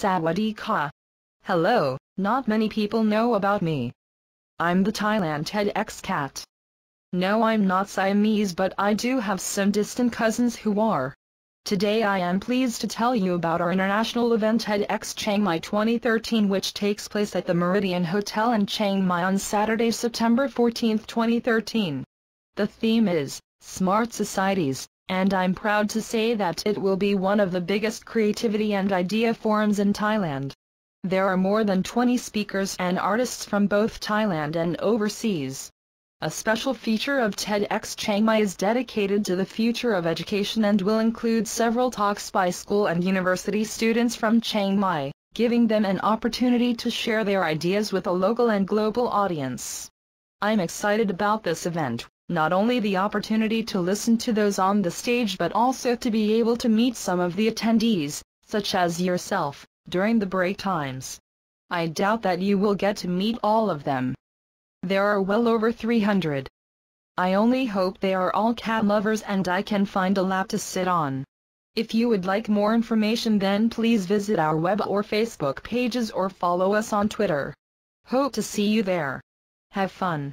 Sawadee Hello, not many people know about me. I'm the Thailand TEDx cat. No I'm not Siamese but I do have some distant cousins who are. Today I am pleased to tell you about our international event TEDx Chiang Mai 2013 which takes place at the Meridian Hotel in Chiang Mai on Saturday, September 14, 2013. The theme is, Smart Societies, and I'm proud to say that it will be one of the biggest creativity and idea forums in Thailand. There are more than 20 speakers and artists from both Thailand and overseas. A special feature of TEDx Chiang Mai is dedicated to the future of education and will include several talks by school and university students from Chiang Mai, giving them an opportunity to share their ideas with a local and global audience. I'm excited about this event, not only the opportunity to listen to those on the stage but also to be able to meet some of the attendees, such as yourself, during the break times. I doubt that you will get to meet all of them. There are well over 300. I only hope they are all cat lovers and I can find a lap to sit on. If you would like more information then please visit our web or Facebook pages or follow us on Twitter. Hope to see you there. Have fun.